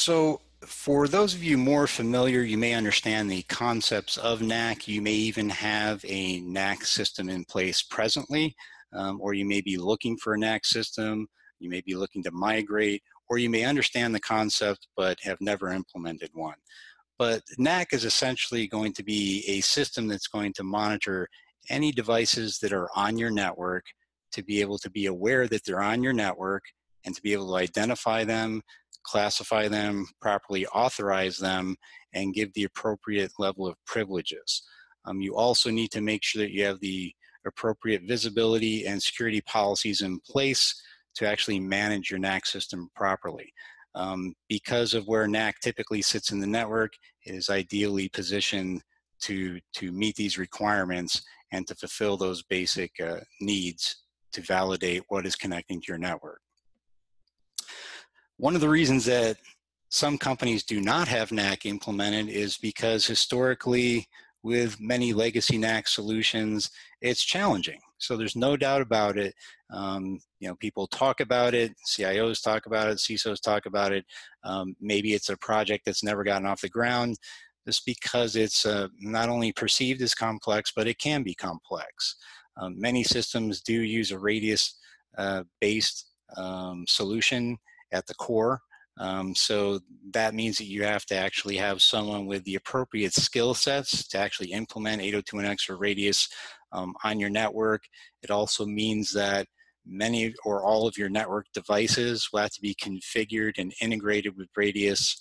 So for those of you more familiar, you may understand the concepts of NAC. You may even have a NAC system in place presently, um, or you may be looking for a NAC system. You may be looking to migrate, or you may understand the concept but have never implemented one. But NAC is essentially going to be a system that's going to monitor any devices that are on your network to be able to be aware that they're on your network and to be able to identify them, classify them, properly authorize them, and give the appropriate level of privileges. Um, you also need to make sure that you have the appropriate visibility and security policies in place to actually manage your NAC system properly. Um, because of where NAC typically sits in the network, it is ideally positioned to, to meet these requirements and to fulfill those basic uh, needs to validate what is connecting to your network. One of the reasons that some companies do not have NAC implemented is because historically with many legacy NAC solutions, it's challenging. So there's no doubt about it. Um, you know, people talk about it, CIOs talk about it, CISOs talk about it. Um, maybe it's a project that's never gotten off the ground just because it's uh, not only perceived as complex, but it can be complex. Um, many systems do use a RADIUS uh, based um, solution at the core. Um, so that means that you have to actually have someone with the appropriate skill sets to actually implement 802.1x or RADIUS um, on your network. It also means that many or all of your network devices will have to be configured and integrated with RADIUS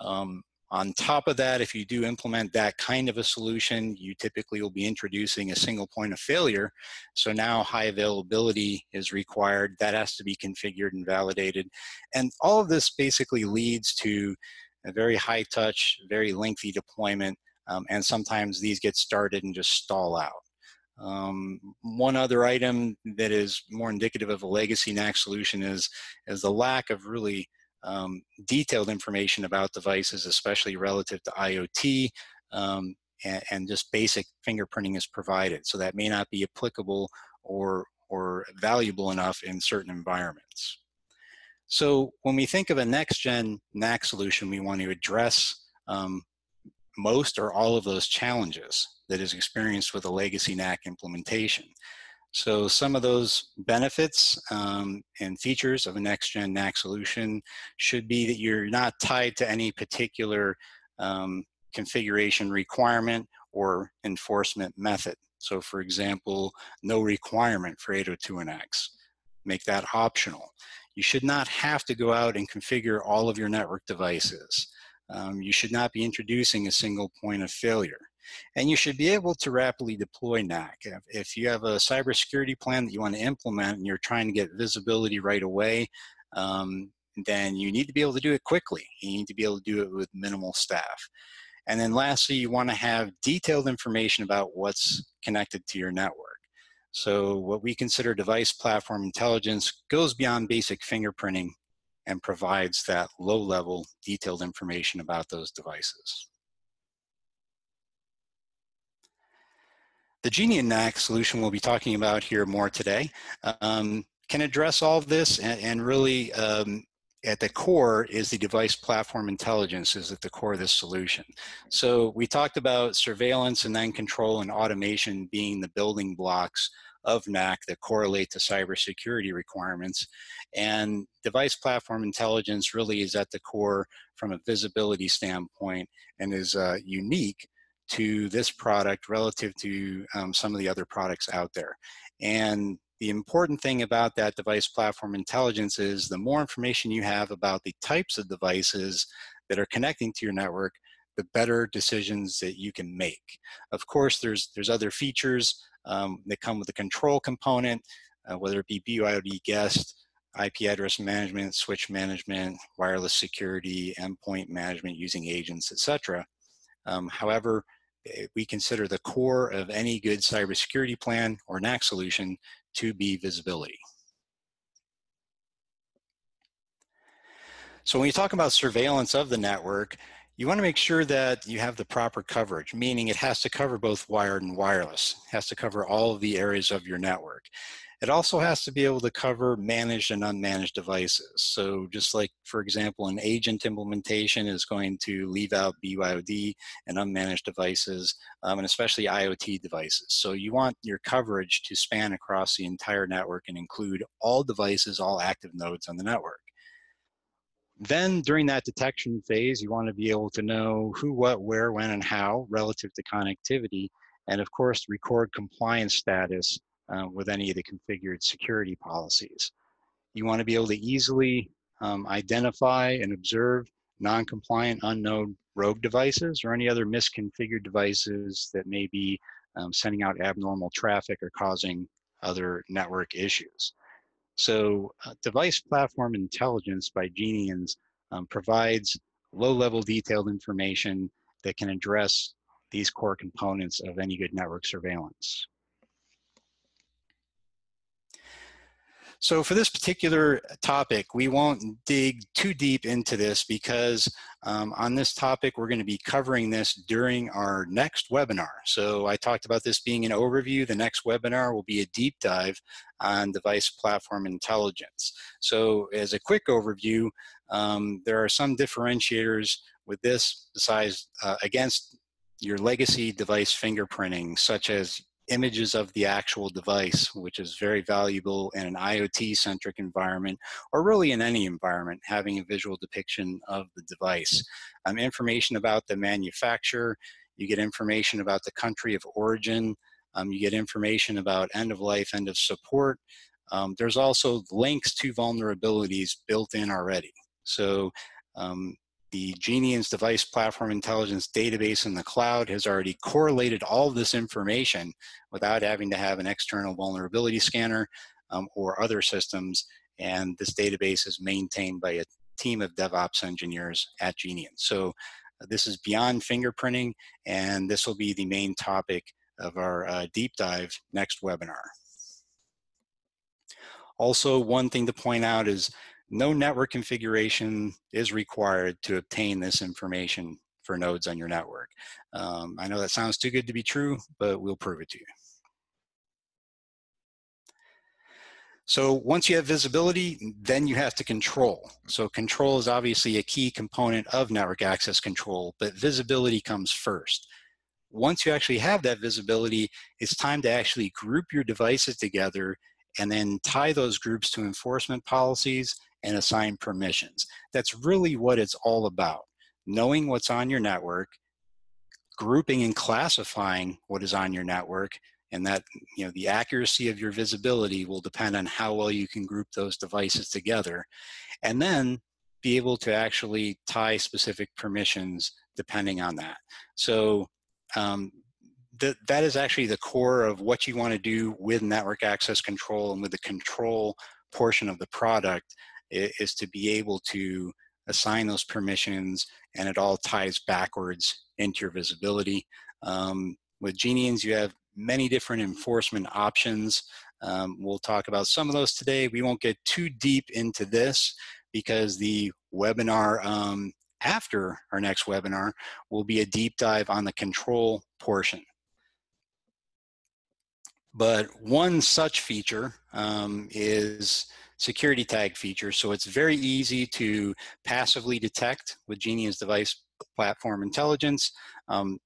um, on top of that, if you do implement that kind of a solution, you typically will be introducing a single point of failure. So now high availability is required. That has to be configured and validated. And all of this basically leads to a very high touch, very lengthy deployment. Um, and sometimes these get started and just stall out. Um, one other item that is more indicative of a legacy NAC solution is, is the lack of really um, detailed information about devices, especially relative to IoT, um, and, and, just basic fingerprinting is provided. So that may not be applicable or, or valuable enough in certain environments. So when we think of a next-gen NAC solution, we want to address um, most or all of those challenges that is experienced with a legacy NAC implementation. So some of those benefits um, and features of a next-gen NAC solution should be that you're not tied to any particular um, configuration requirement or enforcement method. So for example, no requirement for 802.1x. Make that optional. You should not have to go out and configure all of your network devices. Um, you should not be introducing a single point of failure. And you should be able to rapidly deploy NAC. If, you have a cybersecurity plan that you want to implement and you're trying to get visibility right away, um, then you need to be able to do it quickly. You need to be able to do it with minimal staff. And then lastly, you want to have detailed information about what's connected to your network. So what we consider device platform intelligence goes beyond basic fingerprinting and provides that low level detailed information about those devices. The Genian NAC solution we'll be talking about here more today um, can address all of this and, and really um, at the core is the device platform intelligence is at the core of this solution. So we talked about surveillance and then control and automation being the building blocks of NAC that correlate to cybersecurity requirements. And device platform intelligence really is at the core from a visibility standpoint and is uh, unique to this product relative to um, some of the other products out there. And the important thing about that device platform intelligence is the more information you have about the types of devices that are connecting to your network, the better decisions that you can make. Of course, there's, there's other features um, that come with the control component, uh, whether it be BYOD guest, IP address management, switch management, wireless security, endpoint management using agents, etc. Um, however, Eh, we consider the core of any good cybersecurity plan or NAC solution to be visibility. So when you talk about surveillance of the network, you want to make sure that you have the proper coverage, meaning it has to cover both wired and wireless. It has to cover all of the areas of your network. It also has to be able to cover managed and unmanaged devices. So just like, for example, an agent implementation is going to leave out BYOD and unmanaged devices, um, and especially IoT devices. So you want your coverage to span across the entire network and include all devices, all active nodes on the network. Then during that detection phase, you want to be able to know who, what, where, when, and how relative to connectivity. And of course, record compliance status uh, with any of the configured security policies. You want to be able to easily um, identify and observe non-compliant unknown rogue devices or any other misconfigured devices that may be um, sending out abnormal traffic or causing other network issues. So uh, device platform intelligence by Genians um, provides low-level detailed information that can address these core components of any good network surveillance. So for this particular topic, we won't dig too deep into this because um, on this topic, we're going to be covering this during our next webinar. So I talked about this being an overview. The next webinar will be a deep dive on device platform intelligence. So as a quick overview, um, there are some differentiators with this besides uh, against your legacy device fingerprinting, such as images of the actual device, which is very valuable in an IoT-centric environment, or really in any environment, having a visual depiction of the device. Um, information about the manufacturer, you get information about the country of origin, um, you get information about end of life, end of support. Um, there's also links to vulnerabilities built in already. So um, the Genians Device Platform Intelligence database in the cloud has already correlated all this information without having to have an external vulnerability scanner um, or other systems. And this database is maintained by a team of DevOps engineers at Genians. So uh, this is beyond fingerprinting, and this will be the main topic of our uh, deep dive next webinar. Also, one thing to point out is no network configuration is required to obtain this information for nodes on your network. Um, I know that sounds too good to be true, but we'll prove it to you. So once you have visibility, then you have to control. So control is obviously a key component of network access control, but visibility comes first. Once you actually have that visibility, it's time to actually group your devices together and then tie those groups to enforcement policies and assign permissions. That's really what it's all about. Knowing what's on your network, grouping and classifying what is on your network, and that you know the accuracy of your visibility will depend on how well you can group those devices together. And then be able to actually tie specific permissions depending on that. So um, that that is actually the core of what you want to do with network access control and with the control portion of the product is to be able to assign those permissions and it all ties backwards into your visibility. Um, with Genians, you have many different enforcement options. Um, we'll talk about some of those today. We won't get too deep into this because the webinar um, after our next webinar will be a deep dive on the control portion. But one such feature um, is security tag feature. So it's very easy to passively detect with Genians device platform intelligence um,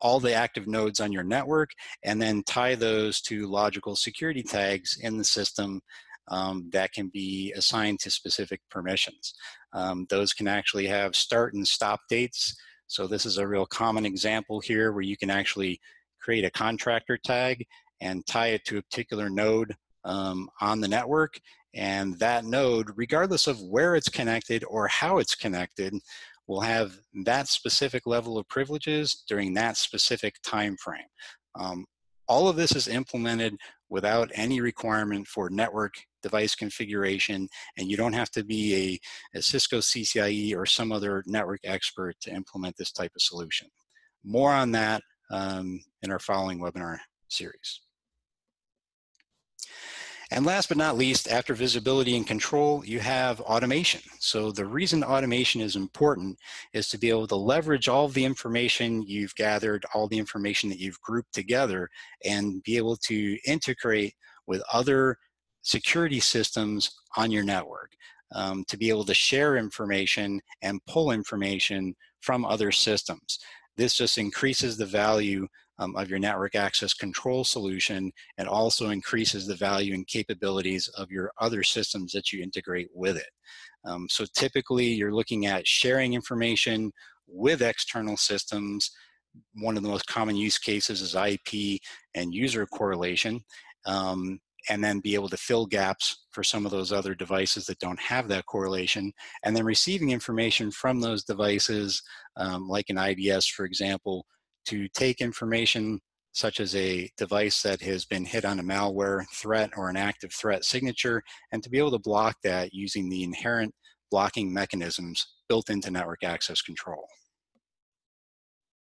all the active nodes on your network and then tie those to logical security tags in the system um, that can be assigned to specific permissions. Um, those can actually have start and stop dates. So this is a real common example here where you can actually create a contractor tag and tie it to a particular node um, on the network and that node, regardless of where it's connected or how it's connected, will have that specific level of privileges during that specific time frame. Um, all of this is implemented without any requirement for network device configuration, and you don't have to be a, a Cisco CCIE or some other network expert to implement this type of solution. More on that um, in our following webinar series. And last but not least, after visibility and control, you have automation. So the reason automation is important is to be able to leverage all the information you've gathered, all the information that you've grouped together, and be able to integrate with other security systems on your network um, to be able to share information and pull information from other systems. This just increases the value um, of your network access control solution and also increases the value and capabilities of your other systems that you integrate with it. Um, so typically you're looking at sharing information with external systems. One of the most common use cases is IP and user correlation. Um, and then be able to fill gaps for some of those other devices that don't have that correlation, and then receiving information from those devices, um, like an IDS, for example, to take information such as a device that has been hit on a malware threat or an active threat signature, and to be able to block that using the inherent blocking mechanisms built into network access control.